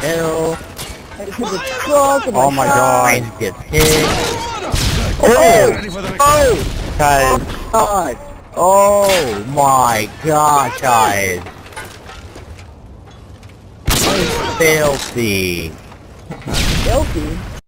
hill. The truck and Oh my god, gets hit. Oh! Oh! Guys. Oh! Guys, God! oh my gosh, guys. Filthy. Filthy.